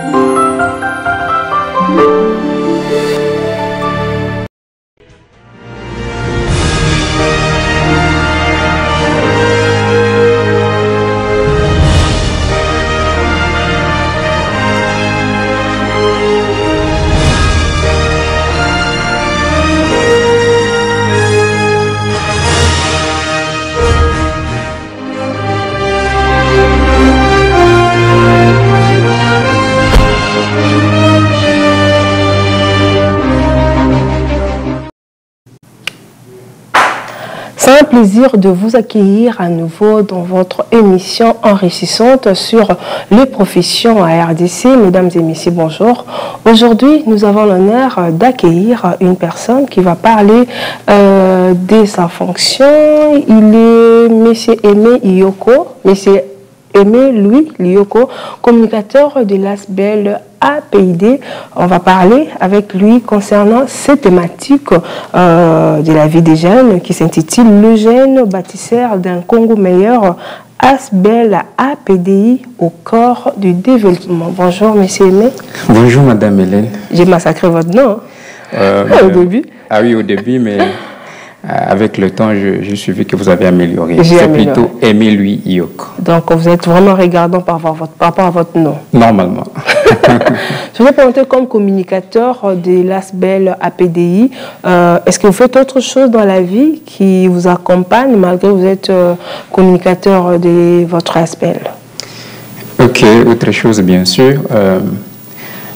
C'est un plaisir de vous accueillir à nouveau dans votre émission enrichissante sur les professions à RDC. Mesdames et messieurs, bonjour. Aujourd'hui, nous avons l'honneur d'accueillir une personne qui va parler euh, de sa fonction. Il est M. Aimé Iyoko. Monsieur Aimé Louis Lyoko, communicateur de l'ASBEL APID. On va parler avec lui concernant cette thématique euh, de la vie des jeunes qui s'intitule Le jeune bâtisseur d'un Congo meilleur. ASBEL APDI au corps du développement. Bonjour, monsieur Aimé. Bonjour, madame Hélène. J'ai massacré votre nom. hein. Euh, Ah, au début Ah oui, au début, mais euh, avec le temps, suis vu que vous avez amélioré. J'ai plutôt Aimé lui Iyoko, Donc, vous êtes vraiment regardant votre, par rapport à votre nom. normalement. Je vais présenter comme communicateur de l'ASBEL APDI. Euh, Est-ce que vous faites autre chose dans la vie qui vous accompagne malgré que vous êtes euh, communicateur de votre ASBEL ok, autre chose, bien sûr. euh,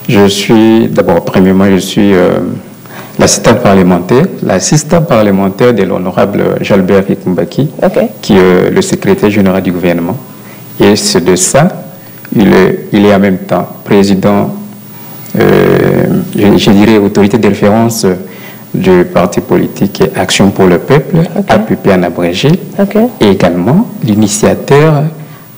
je suis, d'abord, premièrement, je suis euh, l'assistant parlementaire, l'assistant parlementaire de l'honorable Jalbert Rikumbaki, Ok. qui est le secrétaire général du gouvernement. Et c'est de ça, il est, il est en même temps président, euh, je, je dirais, autorité de référence du parti politique Action pour le Peuple, Ok. APP en abrégé, et également l'initiateur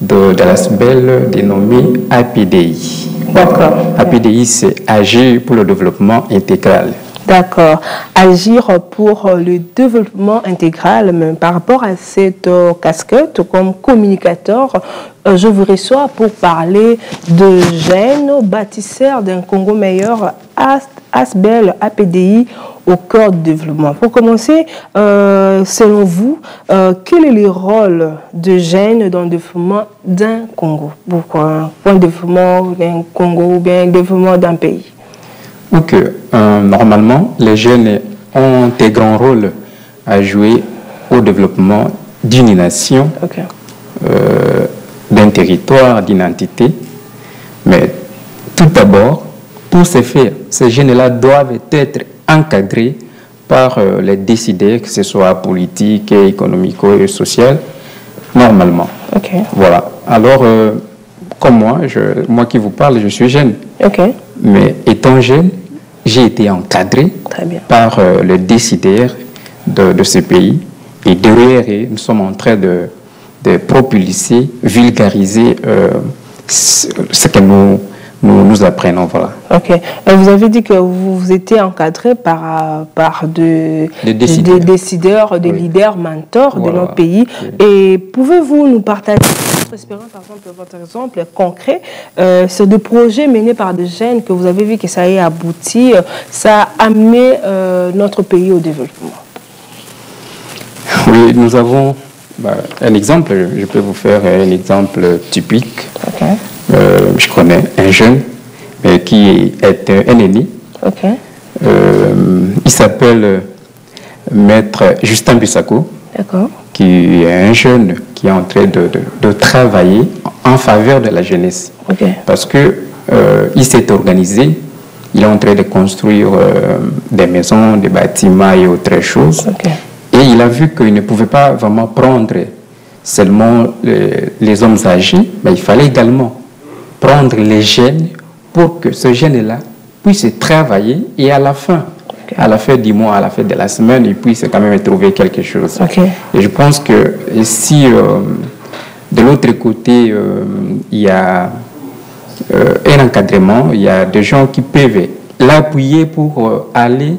de, de la SBEL dénommé APDI. D'accord. APDI, c'est Agir pour le développement intégral. D'accord. Agir pour euh, le développement intégral, mais par rapport à cette euh, casquette comme communicateur, euh, je vous reçois pour parler de jeunes bâtisseurs d'un Congo meilleur, As- ASBEL, APDI, au cœur du développement. Pour commencer, selon vous, quel est le rôle de jeunes dans le développement d'un Congo Pourquoi développement d'un Congo ou bien un développement d'un pays? Donc, euh, normalement, les jeunes ont un grand rôle à jouer au développement d'une nation, Ok. euh, d'un territoire, d'identité. Mais tout d'abord, pour ce faire, ces jeunes-là doivent être encadrés par euh, les décideurs, que ce soit politique, économique et social, normalement. Ok. Voilà. Alors, euh, comme moi, je, moi qui vous parle, je suis jeune. Ok. Mais étant jeune, j'ai été encadré par euh, les décideurs de, de ce pays. Et derrière, eux, nous sommes en train de, de propulser, vulgariser euh, ce, que nous, nous, nous apprenons. Voilà. Ok. Euh, Vous avez dit que vous, vous étiez encadré par, par de, Des décideurs. des décideurs, des Oui. leaders, mentors de notre pays. Et pouvez-vous nous partager votre expérience, par exemple, votre exemple concret euh, sur des projets menés par des jeunes que vous avez vu que ça ait abouti, euh, ça a amené euh, notre pays au développement Oui, nous avons bah, un exemple, je peux vous faire un exemple typique. Euh, je connais un jeune qui est un, ennemi. Il s'appelle Maître Justin Bissako. Qui est un jeune qui est en train de, de- de travailler en faveur de la jeunesse. Parce que euh, il s'est organisé, il est en train de construire euh, des maisons, des bâtiments et autres choses. Et il a vu qu'il ne pouvait pas vraiment prendre seulement les, les hommes âgés, mais il fallait également prendre les jeunes pour que ce jeune-là puisse travailler et à la fin, à la fin du mois, à la fin de la semaine, il puisse quand même trouver quelque chose. Ok. Et je pense que si euh, de l'autre côté, euh, il y a euh, un encadrement, il y a des gens qui peuvent l'appuyer pour aller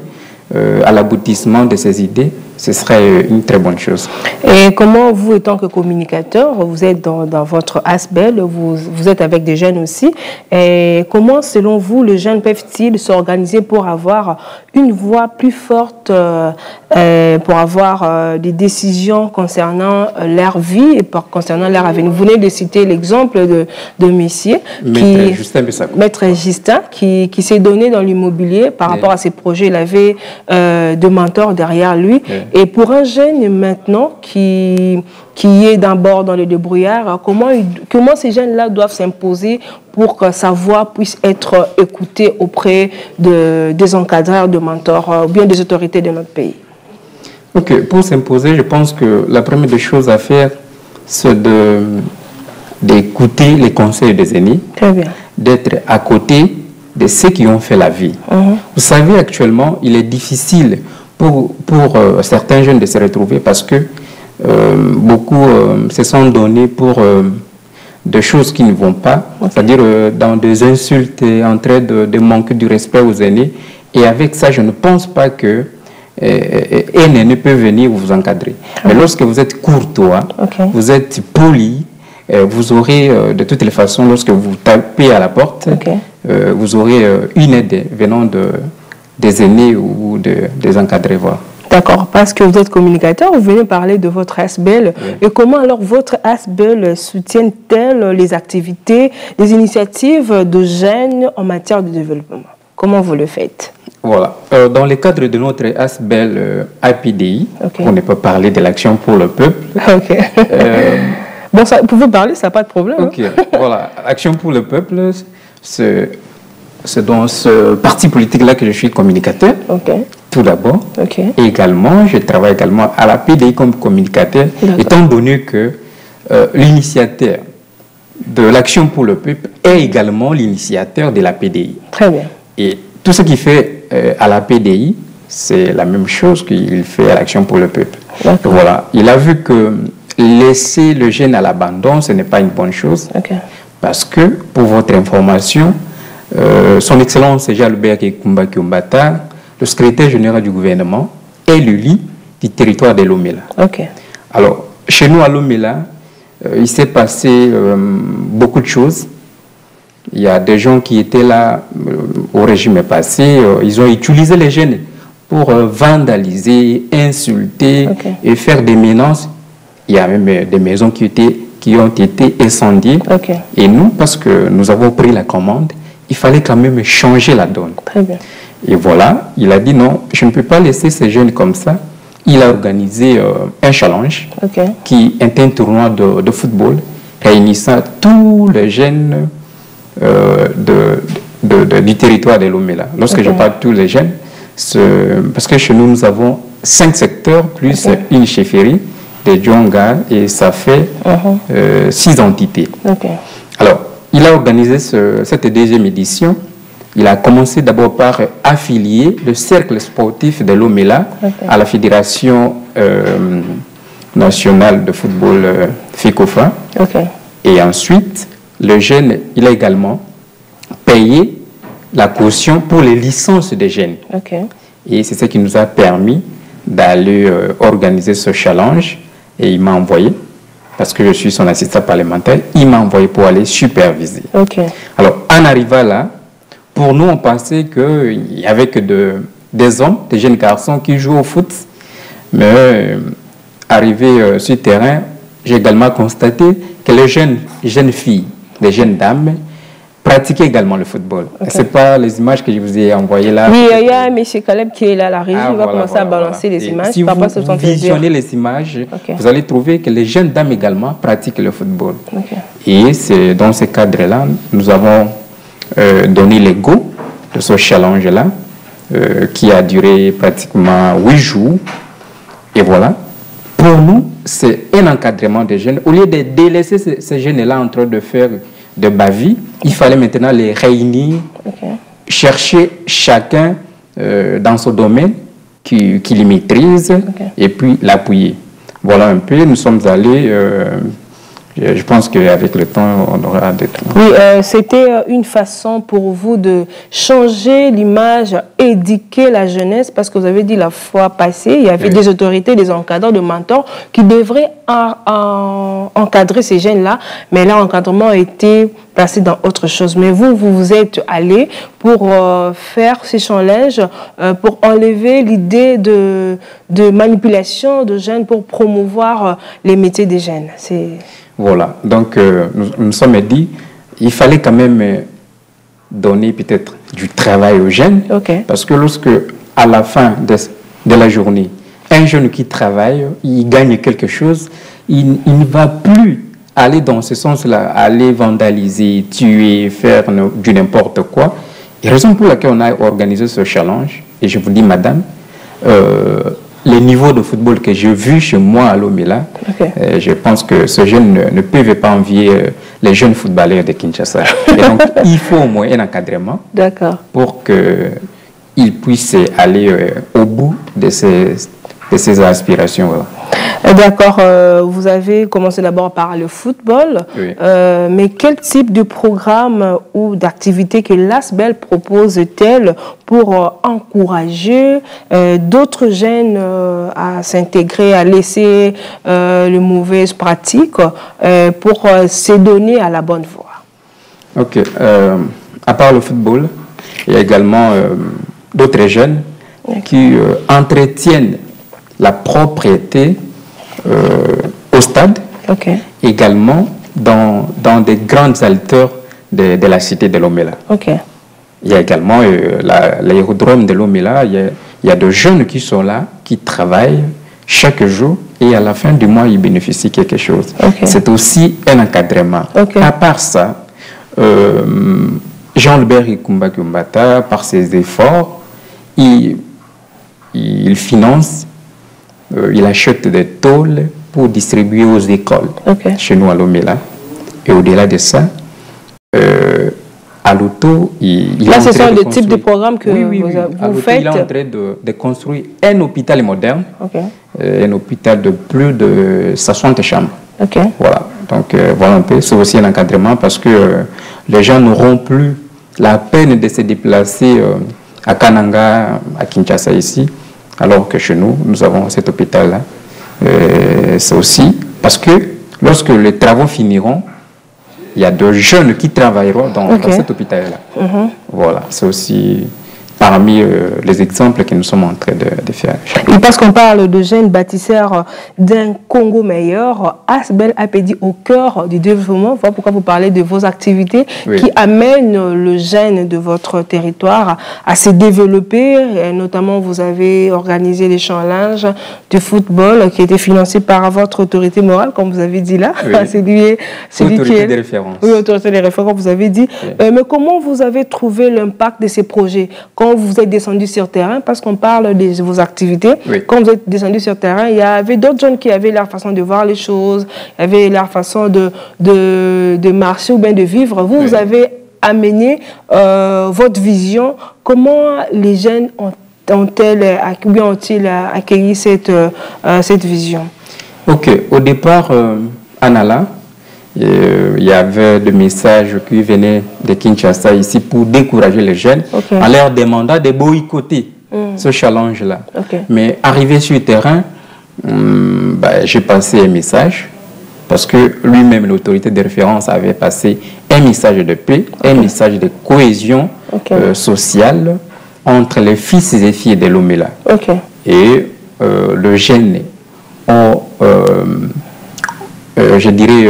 à l'aboutissement de ces idées, ce serait une très bonne chose. Et comment vous, étant que communicateur, vous êtes dans, dans votre ASBEL, vous, vous, êtes avec des jeunes aussi, et comment, selon vous, les jeunes peuvent-ils s'organiser pour avoir une voix plus forte, euh, euh, pour avoir euh, des décisions concernant leur vie et pour, concernant leur avenir Vous venez de citer l'exemple de, de Messier, Maître Justin Maître Justin, qui, qui s'est donné dans l'immobilier par rapport à ses projets. Il avait de mentors derrière lui. Et pour un jeune maintenant qui, qui est d'abord dans le débrouillard, comment, comment ces jeunes-là doivent s'imposer pour que sa voix puisse être écoutée auprès de, des encadreurs, de mentors euh, ou bien des autorités de notre pays? Ok, pour s'imposer, je pense que la première des choses à faire, c'est d'écouter les conseils des aînés, d'être à côté de ceux qui ont fait la vie. Mhm. Vous savez, actuellement, il est difficile pour, pour euh, certains jeunes de se retrouver parce que beaucoup euh, se sont donnés pour des choses qui ne vont pas, c'est-à-dire dans des insultes et en train de, de, manquer du respect aux aînés. Et avec ça, je ne pense pas que un aîné peut venir vous encadrer. Mais lorsque vous êtes courtois, vous êtes poli, vous aurez de toutes les façons, lorsque vous tapez à la porte, vous aurez une aide venant de, des aînés ou des encadrés. Voilà. D'accord, parce que vous êtes communicateur, vous venez parler de votre ASBEL. Et comment alors votre ASBEL soutient-elle les activités, les initiatives de jeunes en matière de développement? Comment vous le faites? Voilà. Euh, dans le cadre de notre ASBEL euh, APDI, on ne peut parler de l'action pour le peuple. Ok. Euh, bon, ça, vous pouvez parler, ça n'a pas de problème. Ok, voilà. Action pour le peuple, c'est c'est dans ce parti politique-là que je suis communicateur. Tout d'abord. Et également, je travaille également à la PDI comme communicateur, étant donné que euh, l'initiateur de l'action pour le peuple est également l'initiateur de la PDI. Très bien. Et tout ce qu'il fait euh, à la PDI, c'est la même chose qu'il fait à l'action pour le peuple. Voilà. Il a vu que laisser le jeune à l'abandon, ce n'est pas une bonne chose. Parce que, pour votre information, euh, son Excellence Jalbert Kumba Kyombata, le secrétaire général du gouvernement, est le lit du territoire de Lomela. Alors, chez nous à Lomela, euh, il s'est passé euh, beaucoup de choses. Il y a des gens qui étaient là au régime passé, ils ont utilisé les jeunes pour vandaliser, insulter et faire des menaces. Il y a même des maisons qui, étaient, qui ont été incendiées. Et nous, parce que nous avons pris la commande, il fallait quand même changer la donne. Très bien. Et voilà, il a dit non, je ne peux pas laisser ces jeunes comme ça. Il a organisé euh, un challenge qui est un tournoi de, football réunissant tous les jeunes euh, de, du territoire de Lomela. Lorsque je parle de tous les jeunes, parce que chez nous, nous avons cinq secteurs plus une chefferie de Djonga et ça fait euh, six entités. Alors, il a organisé cette deuxième édition. Il a commencé d'abord par affilier le cercle sportif de l'Omela à la Fédération euh, nationale de football euh, FICOFA. Et ensuite, le jeune, il a également payé la caution pour les licences des jeunes. Et c'est ce qui nous a permis d'aller euh, organiser ce challenge. Et il m'a envoyé parce que je suis son assistant parlementaire, il m'a envoyé pour aller superviser. Alors, en arrivant là, pour nous, on pensait qu'il n'y avait que de, des hommes, des jeunes garçons qui jouent au foot. Mais euh, arrivé euh, sur le terrain, j'ai également constaté que les jeunes, jeunes filles, les jeunes dames, pratiquer également le football. Ce n'est pas les images que je vous ai envoyées là. Oui, il y a M. Caleb qui est là à la régie, ah, il va commencer à balancer les images. Si vous visionnez les images, vous allez trouver que les jeunes dames également pratiquent le football. Et c'est dans ce cadre-là, nous avons euh, donné les go de ce challenge-là, euh, qui a duré pratiquement huit jours. Et voilà. Pour nous, c'est un encadrement des jeunes. Au lieu de délaisser ces, ces jeunes-là en train de faire de Bavi, il fallait maintenant les réunir, chercher chacun euh, dans son domaine qui, qui les maîtrise et puis l'appuyer. Voilà un peu, nous sommes allés je, pense qu'avec le temps, on aura des Oui, euh, c'était euh, une façon pour vous de changer l'image, éduquer la jeunesse, parce que vous avez dit la fois passée, il y avait des autorités, des encadreurs, de mentors qui devraient encadrer ces jeunes-là, mais là, l'encadrement a été placé dans autre chose. Mais vous, vous vous êtes allé pour euh, faire ces challenges, pour enlever l'idée de, de manipulation de jeunes, pour promouvoir les métiers des jeunes. C'est... Voilà, donc euh, nous nous sommes dit, il fallait quand même euh, donner peut-être du travail aux jeunes, parce que lorsque, à la fin de, de, la journée, un jeune qui travaille, il gagne quelque chose, il, il ne va plus aller dans ce sens-là, aller vandaliser, tuer, faire du n'importe quoi. Et raison pour laquelle on a organisé ce challenge, et je vous dis, madame, euh, les niveaux de football que j'ai vus chez moi à Lomila, euh, je pense que ce jeune ne, ne peuvent pas envier euh, les jeunes footballeurs de Kinshasa. Et donc, il faut au moins un encadrement pour qu'ils puissent aller euh, au bout de ces, de ces aspirations. Voilà. Euh, d'accord, euh, vous avez commencé d'abord par le football, euh, mais quel type de programme ou d'activité que l'ASBEL propose-t-elle pour encourager d'autres jeunes à s'intégrer, à laisser les mauvaises pratiques pour se donner à la bonne voie? Ok, à part le football, il y a également d'autres jeunes qui entretiennent la propriété euh, au stade, également dans, dans des grandes alteurs de, de la cité de Lomela. Il y a également euh, l'aérodrome de Lomela, il y, a, il y a de jeunes qui sont là, qui travaillent chaque jour et à la fin du mois, ils bénéficient quelque chose. C'est aussi un encadrement. À part ça, euh, Jean-Albert Ikumba par ses efforts, il, il finance euh, il achète des tôles pour distribuer aux écoles chez nous à Lomela. Et au-delà de ça, euh, à l'auto, il, Là, ce sont le type de programme que vous, vous faites Il est en train de, construire un hôpital moderne, euh, un hôpital de plus de 60 chambres. Voilà, donc voilà un peu. C'est aussi un encadrement parce que les gens n'auront plus la peine de se déplacer à Kananga, à Kinshasa ici, alors que chez nous, nous avons cet hôpital-là. Euh, c'est aussi parce que lorsque les travaux finiront, il y a de jeunes qui travailleront dans, cet hôpital-là. Mhm. Voilà, c'est aussi parmi euh, les exemples que nous sommes en train de, faire. Et parce qu'on parle de jeunes bâtisseurs d'un Congo meilleur, Asbel Apedi au cœur du développement, voilà pourquoi vous parlez de vos activités qui amènent le jeune de votre territoire à se développer. Et notamment, vous avez organisé les challenges de football qui étaient financés par votre autorité morale, comme vous avez dit là. c'est lui, autorité de référence. Oui, autorité de référence, comme vous avez dit. Euh, mais comment vous avez trouvé l'impact de ces projets? Vous êtes descendu sur terrain, parce qu'on parle de vos activités, quand vous êtes descendu sur terrain, il y avait d'autres jeunes qui avaient leur façon de voir les choses, avaient leur façon de, de, de marcher ou bien de vivre. Vous, vous avez amené euh, votre vision. Comment les jeunes ont-ils ont accueilli cette, euh, cette vision? Ok, au départ, euh, Anala, il y avait des messages qui venaient de Kinshasa ici pour décourager les jeunes en leur demandant de boycotter mm. ce challenge-là. Mais arrivé sur le terrain, hmm, bah, j'ai passé un message parce que lui-même, l'autorité de référence, avait passé un message de paix, un message de cohésion euh, sociale entre les fils et les filles de Lomela. Et euh, le jeune ont, je dirais,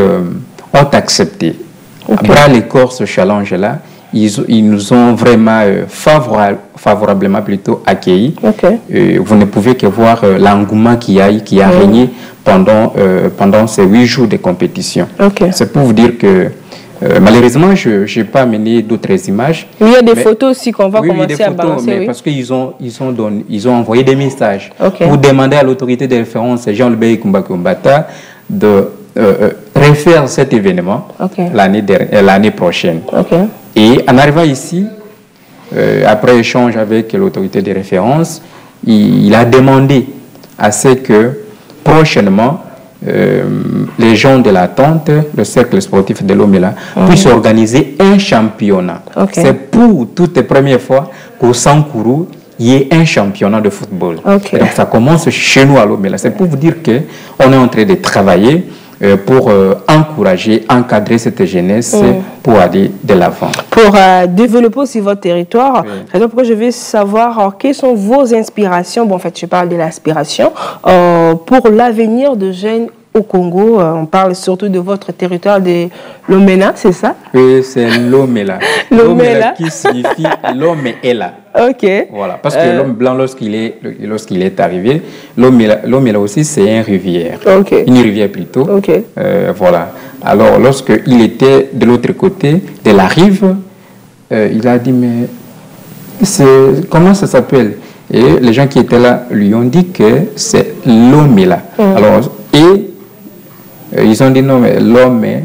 ont accepté. Okay. Bras les corps ce challenge-là, ils, ils, nous ont vraiment euh, favorablement plutôt accueillis. vous ne pouvez que voir euh, l'engouement qui a, qui a régné pendant, euh, pendant ces huit jours de compétition. C'est pour vous dire que malheureusement, je n'ai pas amené d'autres images. il y a des photos aussi qu'on va commencer à balancer. Mais Parce qu'ils ont, ils ont, ils ont envoyé des messages pour demander à l'autorité de référence, Jean-Lebey Kumbata, de euh, refaire cet événement euh, l'année prochaine. Et en arrivant ici, euh, après échange avec l'autorité de référence, il, a demandé à ce que prochainement, euh, les gens de la tente, le cercle sportif de l'Omela, puissent organiser un championnat. C'est pour toutes les premières fois qu'au Sankourou, il y ait un championnat de football. donc ça commence chez nous à l'Omela. C'est pour vous dire qu'on est en train de travailler euh, pour euh, encourager, encadrer cette jeunesse mm. pour aller de l'avant. Pour euh, développer aussi votre territoire, oui. pourquoi je veux savoir quelles sont vos inspirations, bon en fait je parle de l'inspiration, pour l'avenir de jeunes au Congo. on parle surtout de votre territoire de l'Omena, c'est ça? Oui, c'est l'Omela. L'Omela qui signifie l'homme est là. Ok. Voilà, parce que euh. l'homme blanc, lorsqu'il est, lorsqu'il est arrivé, l'homme là aussi, c'est une rivière. Ok. Une rivière plutôt. Ok. Euh, voilà. Alors, lorsqu'il était de l'autre côté de la rive, euh, il a dit, mais comment ça s'appelle? Et les gens qui étaient là lui ont dit que c'est l'homme là. Mm. Alors, et ils ont dit, non, mais l'homme est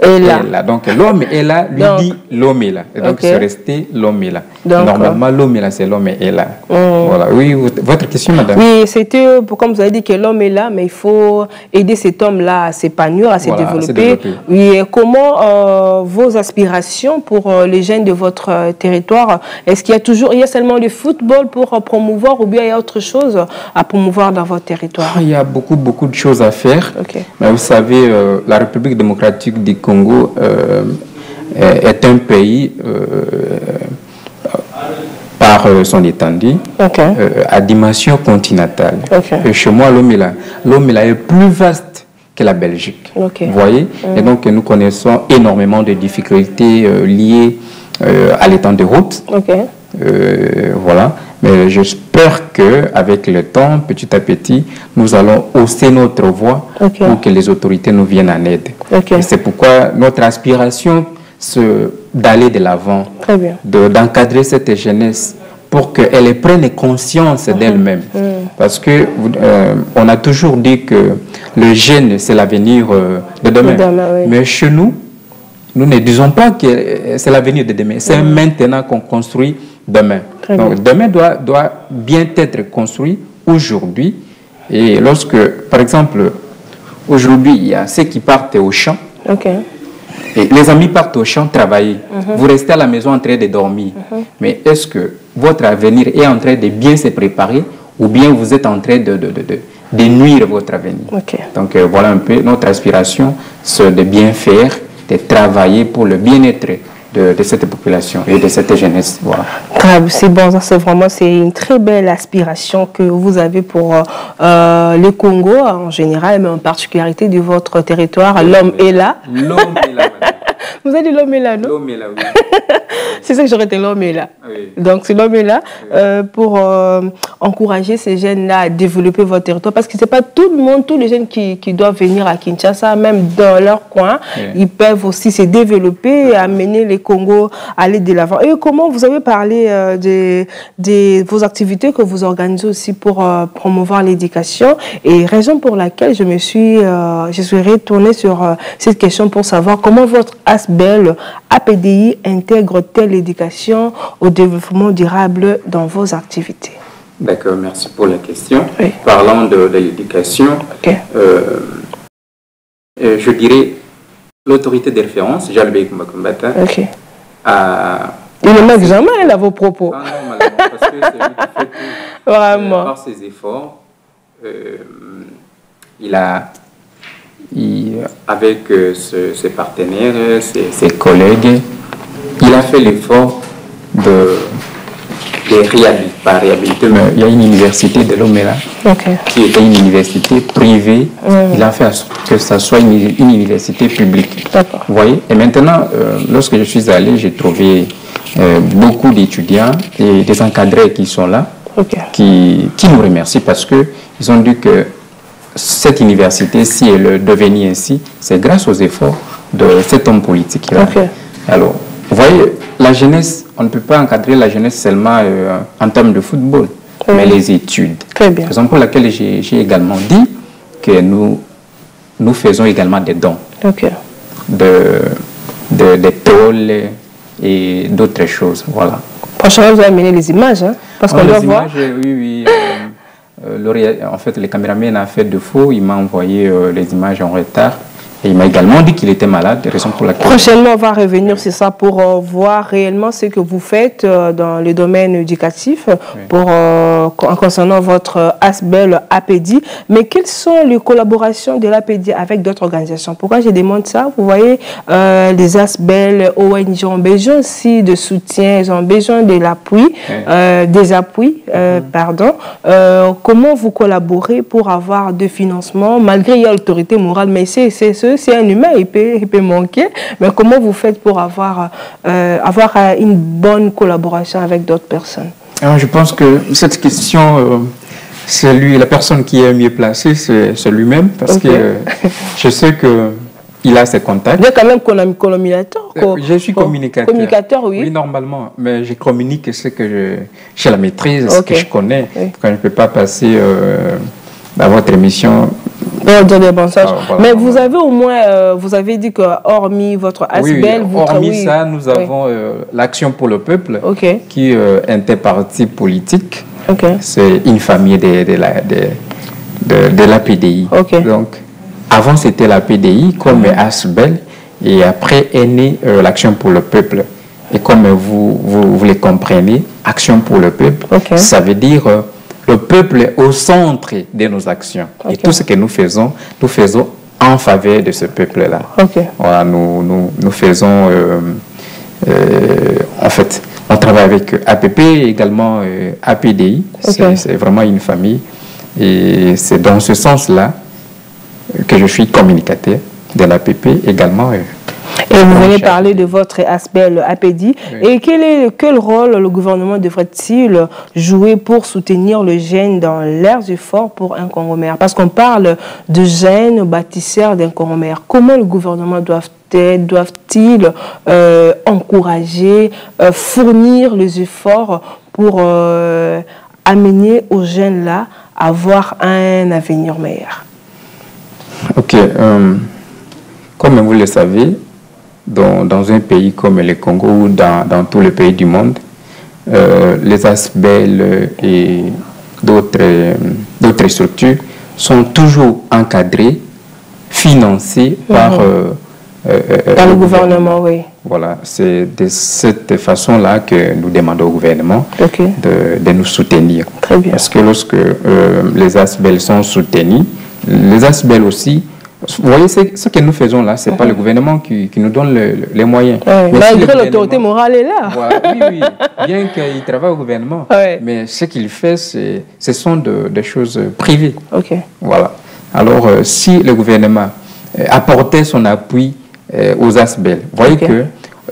est là. Donc l'homme est là, lui dit l'homme est là. Et donc c'est resté l'homme est là. Normalement, l'homme est là, c'est l'homme est là. Voilà. Oui, votre question, madame Oui, c'était, comme vous avez dit, que l'homme est là, mais il faut aider cet homme-là à s'épanouir, à se développer. Oui, comment euh, vos aspirations pour euh, les jeunes de votre euh, territoire? Est-ce qu'il y a toujours, il y a seulement le football pour promouvoir ou bien il y a autre chose à promouvoir dans votre territoire? Ah, Il y a beaucoup, beaucoup de choses à faire. Mais vous savez, la République démocratique du Congo est un pays par euh, son étendue euh, à dimension continentale. Chez moi, l'homme est, est plus vaste que la Belgique. Vous voyez Et donc, nous connaissons énormément de difficultés euh, liées à l'étang de route. voilà. Mais j'espère qu'avec le temps, petit à petit, nous allons hausser notre voix pour que les autorités nous viennent en aide. C'est pourquoi notre aspiration d'aller de l'avant, d'encadrer cette jeunesse pour qu'elle prenne conscience mhm. d'elle-même. Mhm. Parce que euh, on a toujours dit que le jeune, c'est l'avenir euh, de demain. Mais chez nous, nous ne disons pas que c'est l'avenir de demain. C'est mhm. maintenant qu'on construit demain. Donc, demain doit, doit bien être construit aujourd'hui. Et lorsque, par exemple, aujourd'hui, il y a ceux qui partent au champ. Et les amis partent au champ travailler. Mhm. Vous restez à la maison en train de dormir. Mhm. Mais est-ce que votre avenir est en train de bien se préparer ou bien vous êtes en train de, de, de, de nuire votre avenir Donc euh, voilà un peu notre aspiration, c'est de bien faire, de travailler pour le bien-être de, cette population et de cette jeunesse. Voilà. C'est bon, c'est vraiment c'est une très belle aspiration que vous avez pour euh, le Congo en général, mais en particularité de votre territoire. L'homme est là. L'homme est là. Vous avez dit l'homme est là, non? L'homme est là, oui. c'est ça que j'aurais été l'homme est là. Donc c'est l'homme est là euh, pour euh, encourager ces jeunes-là à développer votre territoire. Parce que ce n'est pas tout le monde, tous les jeunes qui, qui, doivent venir à Kinshasa, même dans leur coin, ils peuvent aussi se développer et amener les Congo à aller de l'avant. Et comment vous avez parlé euh, de, vos activités que vous organisez aussi pour promouvoir l'éducation et raison pour laquelle je me suis, je suis retournée sur cette question pour savoir comment votre ASBEL, APDI, intègre-t-elle l'éducation au développement durable dans vos activités D'accord, merci pour la question. Parlant de, l'éducation, euh, euh, je dirais l'autorité de référence, Jalbek Makumbata, okay. a... Il ne manque jamais à vos propos. Ah non, parce que fait. Vraiment. Euh, par ses efforts, il a avec euh, ses partenaires, ses, collègues, il a fait l'effort de, réhabiliter, mais il y a une université de l'Omela qui était une université privée. Il a fait que ça soit une, université publique. Vous voyez? Et maintenant, euh, lorsque je suis allé, j'ai trouvé euh, beaucoup d'étudiants et des encadrés qui sont là, qui, qui nous remercient parce qu'ils ont dit que cette université, si elle est devenue ainsi, c'est grâce aux efforts de cet homme politique. Alors, vous voyez, la jeunesse, on ne peut pas encadrer la jeunesse seulement euh, en termes de football, mais les études. Très bien. Raison pour laquelle j'ai également dit que nous, nous faisons également des dons de, de, des tôles et d'autres choses. Voilà. Prochainement, vous allez amener les images, hein, parce qu'on doit voir. oui, oui. Euh, en fait, le caméraman a fait de faux. Il m'a envoyé les images en retard. Et il m'a également dit qu'il était malade, raison pour laquelle... Prochainement, on va revenir sur ça pour euh, voir réellement ce que vous faites euh, dans le domaine éducatif pour, euh, concernant votre ASBEL APEDI. Mais quelles sont les collaborations de l'APEDI avec d'autres organisations? Pourquoi je demande ça? Vous voyez, les ASBEL, ONG ont besoin aussi de soutien, ils ont besoin de l'appui, des appuis, mm-hmm. pardon. comment vous collaborez pour avoir de financement, malgré l'autorité morale, mais c'est ce c'est un humain, il peut, il peut manquer. Mais comment vous faites pour avoir, euh, avoir euh, une bonne collaboration avec d'autres personnes? Alors, Je pense que cette question, euh, c'est lui, la personne qui est mieux placée, c'est lui-même, parce que je sais que il a ses contacts. Vous êtes quand même communicateur Je suis communicateur. Communicateur, oui. Oui, normalement. Mais je communique ce que j'ai la maîtrise, ce que je connais. Quand je ne peux pas passer dans votre émission ah, Mais vous avez au moins, euh, vous avez dit que hormis votre ASBEL, oui, hormis ça, nous avons euh, l'action pour le peuple, qui est euh, interparti politique. C'est une famille de, de la, de, de, la PDI. Donc, avant c'était la PDI comme mm ASBEL, et après est née l'action pour le peuple. Et comme vous, vous, vous, le comprenez, action pour le peuple, ça veut dire le peuple est au centre de nos actions. Et tout ce que nous faisons, nous faisons en faveur de ce peuple-là. Voilà, nous, nous, nous faisons, euh, euh, en fait, on travaille avec APP, également euh, APDI. C'est vraiment une famille. Et c'est dans ce sens-là que je suis communicateur de l'APP, également et vous venez parler de votre aspect, le APD. Et quel, est, quel rôle le gouvernement devrait-il jouer pour soutenir le jeune dans leurs efforts pour un Congo Parce qu'on parle de jeunes bâtisseurs d'un Congo Comment le gouvernement doit-il doivent euh, encourager, euh, fournir les efforts pour euh, amener aux jeunes là à avoir un avenir meilleur? Ok. comme vous le savez, dans, dans, un pays comme le Congo ou dans, dans tous les pays du monde, euh, les ASBEL et d'autres structures sont toujours encadrés, financés par, mhm. euh, euh, le gouvernement, oui. Voilà, c'est de cette façon-là que nous demandons au gouvernement de, de, nous soutenir. Très bien. Parce que lorsque les ASBEL sont soutenus, les ASBEL aussi vous voyez, ce que nous faisons là, ce n'est pas le gouvernement qui, nous donne les moyens. malgré l'autorité morale est là. oui, oui, bien qu'il travaille au gouvernement. Mais ce qu'il fait, ce sont des choses privées. Voilà. Alors, euh, si le gouvernement euh, apportait son appui euh, aux ASBEL, vous voyez que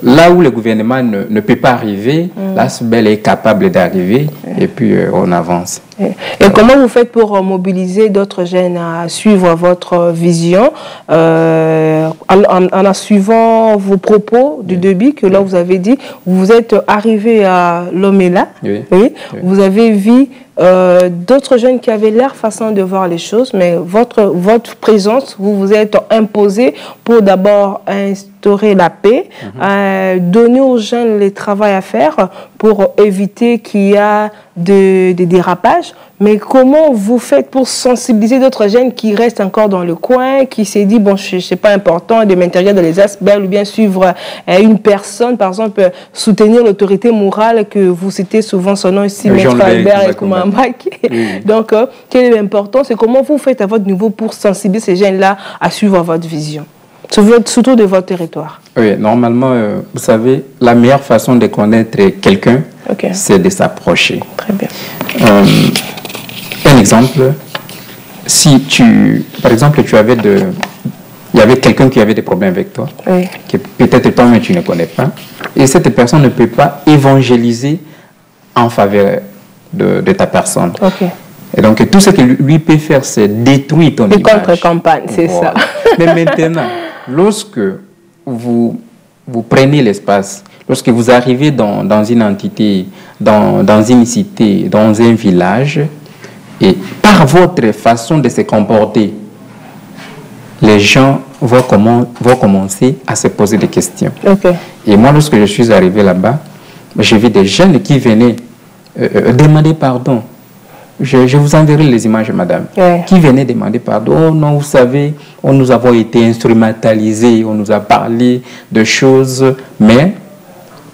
là où le gouvernement ne, peut pas arriver, mm. l'ASBEL est capable d'arriver et puis euh, on avance. Et, comment vous faites pour euh, mobiliser d'autres jeunes à suivre votre vision euh, en, suivant vos propos du début que là vous avez dit, vous êtes arrivé à Lomela, oui. vous avez vu euh, d'autres jeunes qui avaient l'air façon de voir les choses, mais votre, votre présence, vous vous êtes imposé pour d'abord instaurer la paix, mhm. euh, donner aux jeunes les travail à faire pour éviter qu'il y a des de dérapages. Mais comment vous faites pour sensibiliser d'autres jeunes qui restent encore dans le coin, qui s'est dit, bon, je sais pas important de m'intégrer dans les aspects ou bien suivre euh, une personne, par exemple, soutenir l'autorité morale que vous citez souvent son nom ici, Maître Albert et Koumambaki. Donc, euh, quel est l'important C'est comment vous faites à votre niveau pour sensibiliser ces jeunes-là à suivre votre vision? Surtout de votre territoire Oui, normalement, euh, vous savez, la meilleure façon de connaître quelqu'un, c'est de s'approcher. Très bien. Euh, un exemple, si tu, par exemple, tu avais de, il y avait quelqu'un qui avait des problèmes avec toi, que peut-être toi-même tu ne connais pas, et cette personne ne peut pas évangéliser en faveur de, ta personne. Et donc, tout ce qu'il lui peut faire, c'est détruire ton image. Et contre-campagne, c'est ça. Mais maintenant, lorsque vous, vous prenez l'espace, lorsque vous arrivez dans, dans une entité, dans, dans, une cité, dans un village, et par votre façon de se comporter, les gens vont, comment, vont commencer à se poser des questions. Et moi, lorsque je suis arrivé là-bas, j'ai vu des jeunes qui venaient euh, euh, demander pardon. Je, vous enverrai les images, madame, qui venaient demander pardon. Oh non, vous savez, on nous avons été instrumentalisés, on nous a parlé de choses, mais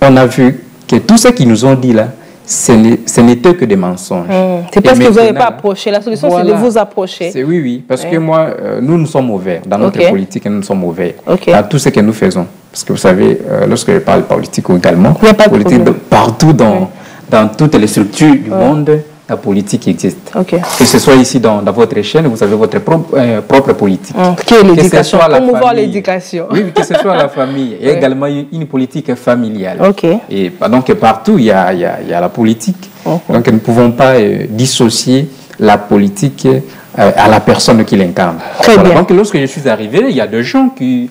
on a vu que tout ce qu'ils nous ont dit là, ce n'était que des mensonges. C'est parce que vous n'avez pas approché. La solution, c'est de vous approcher. Oui, oui. Parce que moi, euh, nous, nous sommes ouverts. Dans notre politique, nous sommes ouverts. Dans tout ce que nous faisons. Parce que vous savez, euh, lorsque je parle politique également, politique partout dans, dans toutes les structures du monde, la politique existe. Que ce soit ici dans, dans, votre chaîne, vous avez votre propre, euh, propre politique. Mmh. Qui est l'éducation Promouvoir l'éducation. Oui, que ce soit la famille. Il y a également une politique familiale. Et donc partout, il y a, il y a, il y a la politique. Donc nous ne pouvons pas euh, dissocier la politique euh, à la personne qui l'incarne. Très bien. Donc lorsque je suis arrivé, il y a des gens qui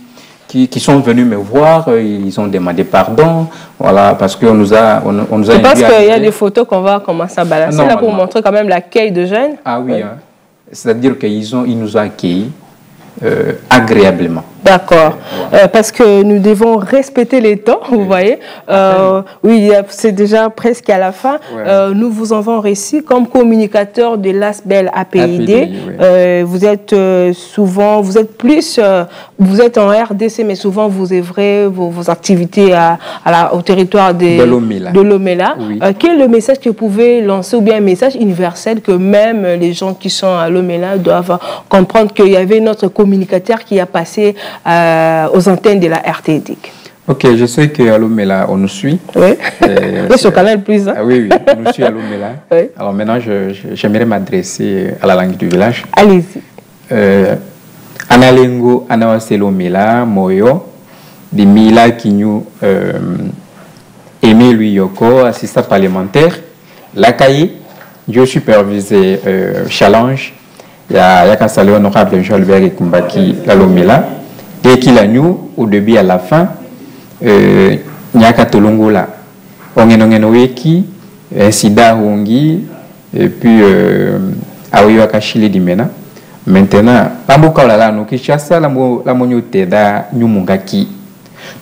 qui, sont venus me voir, euh, ils ont demandé pardon, voilà, parce qu'on nous a, on, nous a. Je pense qu'il y a des photos qu'on va commencer à balancer là pour montrer quand même l'accueil de jeunes? Ah oui, hein. c'est-à-dire qu'ils ont, ils nous ont accueillis euh, agréablement. D'accord. Euh, parce que nous devons respecter les temps, vous voyez. Euh, oui, c'est déjà presque à la fin. Euh, nous vous envoyons récit comme communicateur de l'ASBEL APID. vous êtes souvent, vous êtes plus, vous êtes en RDC, mais souvent vous œuvrez vos, vos activités à, la, au territoire de, de l'Omela. quel est le message que vous pouvez lancer, ou bien un message universel que même les gens qui sont à l'Omela doivent comprendre qu'il y avait notre communicateur qui a passé euh, aux antennes de la RTDIC. Ok, je sais qu'à Lomela, on nous suit. Oui, euh, sur Canal Plus. Hein? Ah, oui, oui, on nous suit à Lomela. oui. Alors maintenant, j'aimerais m'adresser à la langue du village. Allez-y. Euh, Analengo, Anawase Lomela, Moyo, de Mila Kinyu, euh, Aimé Louis Yoko, assistant parlementaire, Lakaï, je supervisé euh, Challenge, il y a Yakasale Honorable Joël Kumbaki, la Lomela. Et qu'il a nous au début à la fin euh, nyaka tolongola. Ongeno ngeno weki sida hongi et puis euh, awiwa kashili dimena. Maintenant pamboka olala no kishasa la mo la monyo teda nyumungaki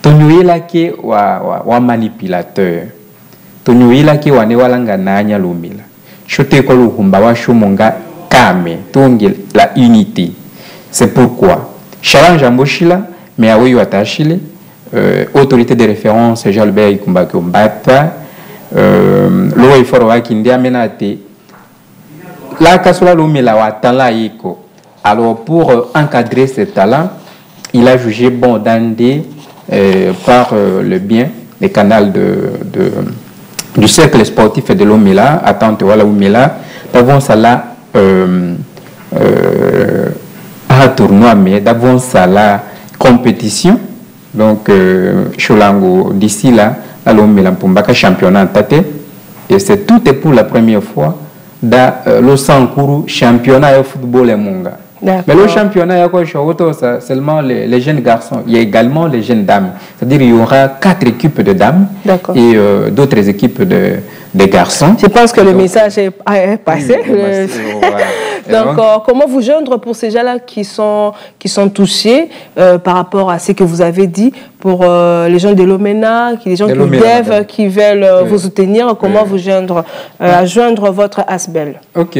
ke wa, wa, wa manipulateur. Ke wane walanga nanya lumila shote ko luhumba wa shumunga kame tongi la unité c'est pourquoi Challenge Amboshila, mais à Atashile, euh, autorité de référence Jalbert Ikumbaki Mbata, euh, Loa Iforo Kindi Amenate, la Kasula Lumela Watala Iko. Alors pour euh, encadrer ce talent, il a jugé bon d'ander euh, par euh, le bien des canaux de, du cercle sportif de l'Omela, à Tante Wala Omela, d'avant ça euh, euh, à tournoi, mais d'avance à la compétition. Donc, euh, Cholango, d'ici là, allons Pumbaka championnat tate. Et c'est tout est pour la première fois dans euh, le Sankuru championnat de football et monga. Mais le championnat, c'est seulement les, les, jeunes garçons. Il y a également les jeunes dames. C'est-à-dire qu'il y aura quatre équipes de dames et euh, d'autres équipes de, de, garçons. Je pense que le message est, passé. Donc, euh, comment vous joindre pour ces gens-là qui sont, qui sont touchés euh, par rapport à ce que vous avez dit pour les gens de l'OMENA, les gens qui doivent, qui veulent vous soutenir, comment vous joindre, à joindre votre ASBEL? Ok.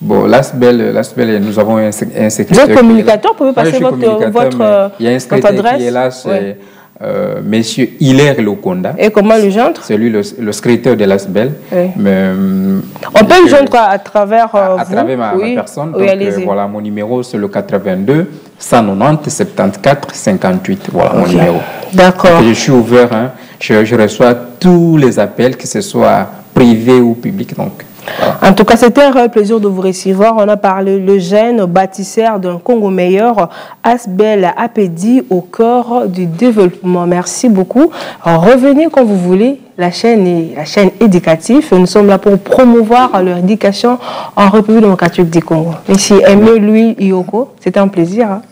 Bon, l'ASBEL, nous avons un, un secrétaire. Vous êtes communicateur, vous pouvez passer votre, votre, il y a un secrétaire adresse. qui est là, c'est euh, Monsieur Hilaire Lokonda. Et comment le joindre? C'est lui le, le, secrétaire de l'ASBEL. Oui. Euh, On peut le joindre à, travers euh, À, vous? travers ma, oui. ma personne. Oui, Donc, euh, voilà, mon numéro, c'est le 82 190 74 58. Voilà okay. mon numéro. D'accord. Je suis ouvert. Hein. Je, je, reçois tous les appels, que ce soit privé ou public. Donc, en tout cas, c'était un réel plaisir de vous recevoir. On a parlé le jeune bâtisseur d'un Congo meilleur, Asbel Apedi, au corps du développement. Merci beaucoup. revenez quand vous voulez. La chaîne est la chaîne éducative. Nous sommes là pour promouvoir l'éducation en République démocratique du Congo. Merci Aimé Louis Ioko. C'était un plaisir. Hein?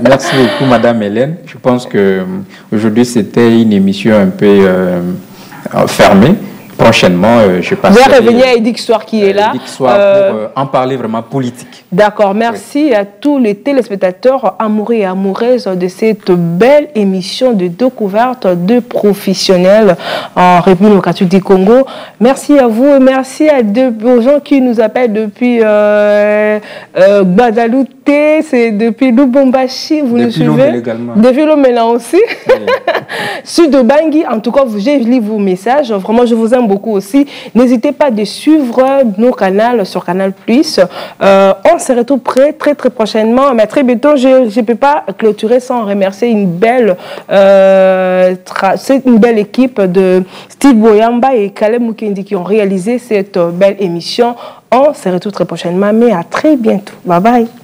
Merci beaucoup, Madame Hélène. Je pense que aujourd'hui c'était une émission un peu euh, fermée prochainement, euh, je passe. Je vais revenir à Edic Soir qui est là. Edic Soir pour en parler vraiment politique. D'accord, merci à tous les téléspectateurs amoureux et amoureuses de cette belle émission de découverte de professionnels en République démocratique du Congo. Merci à vous et merci à deux, aux gens qui nous appellent depuis euh, c'est depuis Lubumbashi, vous nous suivez? également. Depuis Lomela aussi. de Bangui, en tout cas, j'ai lu vos messages. Vraiment, je vous aime beaucoup aussi. N'hésitez pas de suivre nos canaux sur Canal Plus. Euh, on se retrouve très, très, très prochainement. Mais très bientôt, je ne peux pas clôturer sans remercier une belle, euh, une belle équipe de Steve Boyamba et Kalem Mukendi qui ont réalisé cette belle émission. On se retrouve très prochainement, mais à très bientôt. Bye bye.